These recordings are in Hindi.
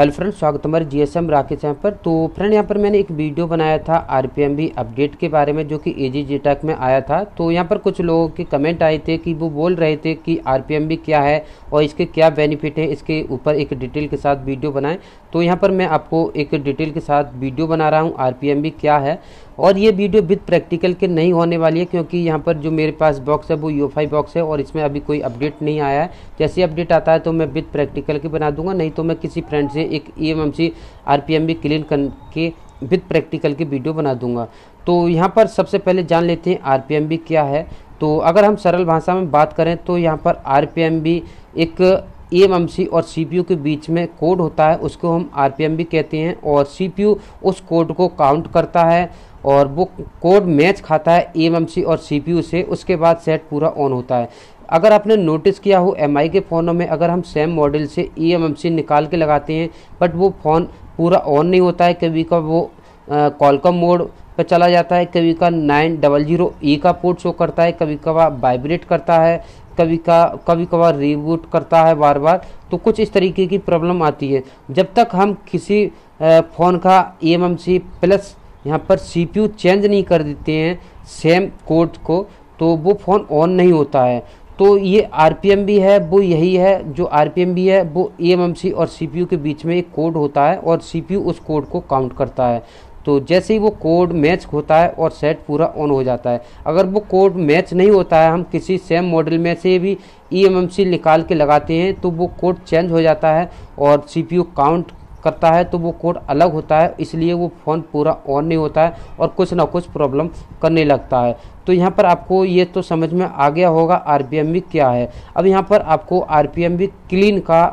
हेलो फ्रेंड स्वागत हमारे जी एस एम राकेश यहाँ पर। तो फ्रेंड, यहाँ पर मैंने एक वीडियो बनाया था R P M B update के बारे में, जो कि ए जी टेक में आया था। तो यहाँ पर कुछ लोगों के कमेंट आए थे कि वो बोल रहे थे कि आर पी एम बी क्या है और इसके क्या बेनिफिट हैं, इसके ऊपर एक डिटेल के साथ वीडियो बनाएँ। तो यहाँ पर मैं आपको एक डिटेल के साथ वीडियो बना रहा हूँ आर पी एम बी क्या है। और ये वीडियो विद प्रैक्टिकल के नहीं होने वाली है, क्योंकि यहाँ पर जो मेरे पास बॉक्स है, वो यू बॉक्स है, और इसमें अभी कोई अपडेट नहीं आया है। जैसे अपडेट आता है तो मैं विद प्रैक्टिकल के बना दूँगा, नहीं तो मैं किसी फ्रेंड से एक E M M C R P M भी क्लीन करके विद प्रैक्टिकल की वीडियो बना दूँगा। तो यहाँ पर सबसे पहले जान लेते हैं आर पी एम भी क्या है। तो अगर हम सरल भाषा में बात करें तो यहाँ पर आर पी एम भी एक एम सी और सी पी यू के बीच में कोड होता है, उसको हम आर भी कहते हैं, और सी पी यू उस कोड को काउंट करता है। और वो कोड मैच खाता है ई एम एम सी और सी पी यू से, उसके बाद सेट पूरा ऑन होता है। अगर आपने नोटिस किया हो एम आई के फ़ोनों में, अगर हम सेम मॉडल से ई एम एम सी निकाल के लगाते हैं बट वो फ़ोन पूरा ऑन नहीं होता है, कभी का वो कॉलकम मोड पर चला जाता है, कभी का नाइन डबल ज़ीरो ई का पोर्ट शो करता है, कभी कभार वाइब्रेट करता है, कभी का, कभी कभार रीबूट करता है बार बार तो कुछ इस तरीके की प्रॉब्लम आती है। जब तक हम किसी फ़ोन का E M M C plus यहाँ पर सी पी यू चेंज नहीं कर देते हैं सेम कोड को तो वो फ़ोन ऑन नहीं होता है। तो ये आर पी एम भी है, वो यही है, जो आर पी एम भी है, वो ई एम एम सी और सी पी यू के बीच में एक कोड होता है और सी पी यू उस कोड को काउंट करता है। तो जैसे ही वो कोड मैच होता है और सेट पूरा ऑन हो जाता है। अगर वो कोड मैच नहीं होता है, हम किसी सेम मॉडल में से भी ई एम एम सी निकाल के लगाते हैं तो वो कोड चेंज हो जाता है और सी पी यू काउंट करता है तो वो कोड अलग होता है, इसलिए वो फ़ोन पूरा ऑन नहीं होता है और कुछ ना कुछ प्रॉब्लम करने लगता है। तो यहाँ पर आपको ये तो समझ में आ गया होगा आर भी क्या है। अब यहाँ पर आपको आरपीएम भी क्लीन का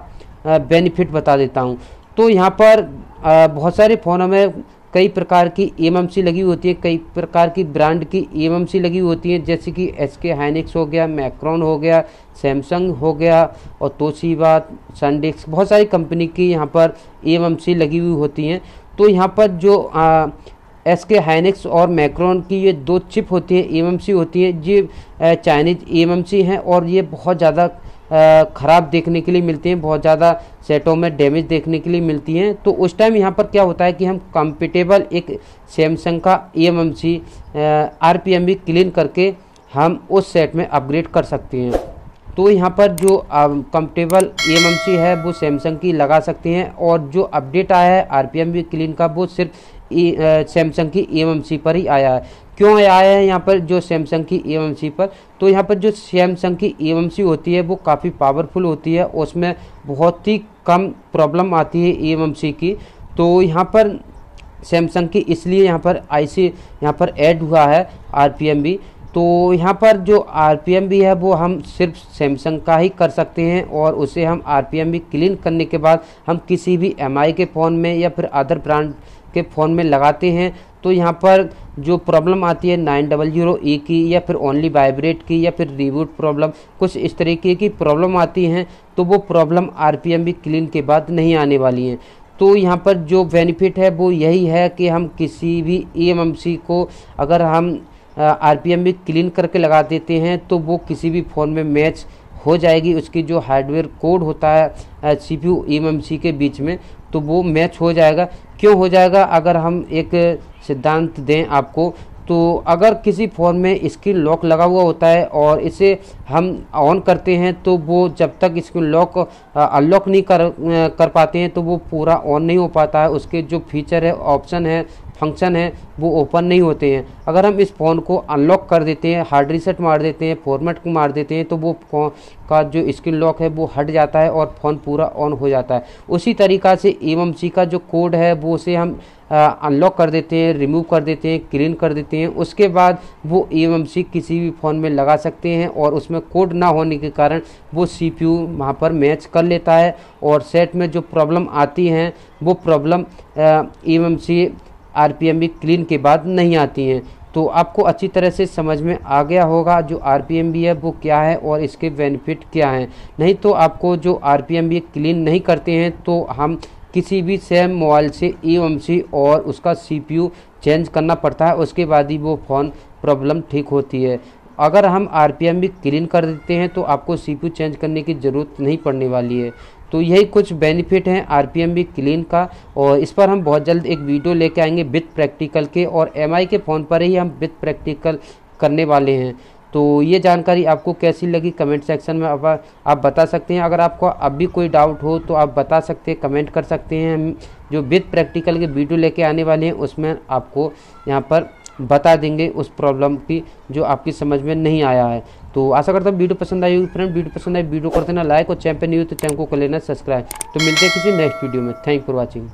बेनिफिट बता देता हूँ। तो यहाँ पर बहुत सारे फ़ोनों में कई प्रकार की एम लगी होती है, कई प्रकार की ब्रांड की एम लगी होती है, जैसे कि एस के हाइनिक्स हो गया मैक्रॉन हो गया सैमसंग हो गया और तोशीबा सनडिक्स बहुत सारी कंपनी की यहाँ पर एम लगी हुई होती हैं। तो यहाँ पर जो एस के हाइनिक्स और मैक्रोन की ये दो चिप होती हैं एम होती हैं, ये चाइनीज़ एम हैं और ये बहुत ज़्यादा ख़राब देखने के लिए मिलती हैं, बहुत ज़्यादा सेटों में डैमेज देखने के लिए मिलती हैं। तो उस टाइम यहाँ पर क्या होता है कि हम कंपेटेबल एक सैमसंग का E M M C R P M भी क्लीन करके हम उस सेट में अपग्रेड कर सकते हैं। तो यहाँ पर जो कंपेटेबल ई सी है, वो सैमसंग की लगा सकते हैं और जो अपडेट आया है आर पी क्लीन का, वो सिर्फ़ सैमसंग की ई एम एम सी पर ही आया है। क्यों आया है यहाँ पर जो सैमसंग की ई पर? तो यहाँ पर जो सैमसंग की ई होती है, वो काफ़ी पावरफुल होती है, उसमें बहुत ही कम प्रॉब्लम आती है ई की। तो यहाँ पर सैमसंग की, इसलिए यहाँ पर आईसी यहाँ पर ऐड हुआ है आरपीएम भी तो यहाँ पर जो आरपीएम भी है, वो हम सिर्फ़ सैमसंग का ही कर सकते हैं और उसे हम आरपीएम भी क्लीन करने के बाद हम किसी भी एमआई के फ़ोन में या फिर अदर ब्रांड के फ़ोन में लगाते हैं। तो यहाँ पर जो प्रॉब्लम आती है नाइन डबल ज़ीरो ई की या फिर ओनली वाइब्रेट की या फिर रिबूट प्रॉब्लम कुछ इस तरीके की प्रॉब्लम आती हैं तो वो प्रॉब्लम आरपीएम भी क्लीन के बाद नहीं आने वाली हैं। तो यहाँ पर जो बेनिफिट है, वो यही है कि हम किसी भी ईएमएमसी को अगर हम आरपीएम भी क्लीन करके लगा देते हैं तो वो किसी भी फ़ोन में मैच हो जाएगी। उसकी जो हार्डवेयर कोड होता है सी पी यू के बीच में तो वो मैच हो जाएगा। क्यों हो जाएगा? अगर हम एक सिद्धांत दें आपको तो अगर किसी फ़ोन में स्क्रीन लॉक लगा हुआ होता है और इसे हम ऑन करते हैं तो वो जब तक स्क्रीन लॉक अनलॉक नहीं कर कर पाते हैं तो वो पूरा ऑन नहीं हो पाता है। उसके जो फीचर है ऑप्शन है फ़ंक्शन है, वो ओपन नहीं होते हैं। अगर हम इस फ़ोन को अनलॉक कर देते हैं हार्ड रीसेट मार देते हैं फॉर्मेट को मार देते हैं तो वो फ़ोन का जो स्क्रीन लॉक है, वो हट जाता है और फ़ोन पूरा ऑन हो जाता है। उसी तरीक़ा से एम का जो कोड है, वो उसे हम अनलॉक कर देते हैं रिमूव कर देते हैं क्लीन कर देते हैं। उसके बाद वो एम किसी भी फ़ोन में लगा सकते हैं और उसमें कोड ना होने के कारण वो सी पी वहाँ पर मैच कर लेता है और सेट में जो प्रॉब्लम आती हैं, वो प्रॉब्लम एम आरपीएम भी क्लीन के बाद नहीं आती हैं। तो आपको अच्छी तरह से समझ में आ गया होगा जो आरपीएम भी है, वो क्या है और इसके बेनिफिट क्या हैं। नहीं तो आपको जो आरपीएम भी क्लीन नहीं करते हैं तो हम किसी भी सेम मोबाइल से ईएमसी और उसका सीपीयू चेंज करना पड़ता है, उसके बाद ही वो फ़ोन प्रॉब्लम ठीक होती है। अगर हम आर भी क्लीन कर देते हैं तो आपको सीपीयू चेंज करने की ज़रूरत नहीं पड़ने वाली है। तो यही कुछ बेनिफिट हैं R P M B clean का और इस पर हम बहुत जल्द एक वीडियो लेके आएँगे विथ प्रैक्टिकल के और एम आई के फ़ोन पर ही हम विथ प्रैक्टिकल करने वाले हैं। तो ये जानकारी आपको कैसी लगी कमेंट सेक्शन में आप बता सकते हैं। अगर आपको अब भी कोई डाउट हो तो आप बता सकते हैं कमेंट कर सकते हैं। हम जो विथ प्रैक्टिकल के वीडियो लेके आने वाले हैं, उसमें आपको यहाँ पर बता देंगे उस प्रॉब्लम की जो आपकी समझ में नहीं आया है। तो आशा करता हूँ वीडियो पसंद आई फ्रेंड वीडियो पसंद आई, वीडियो कर देना लाइक और चैंपियन न्यूज़ तो चैनल को कर लेना सब्सक्राइब तो मिलते हैं किसी नेक्स्ट वीडियो में। Thank for watching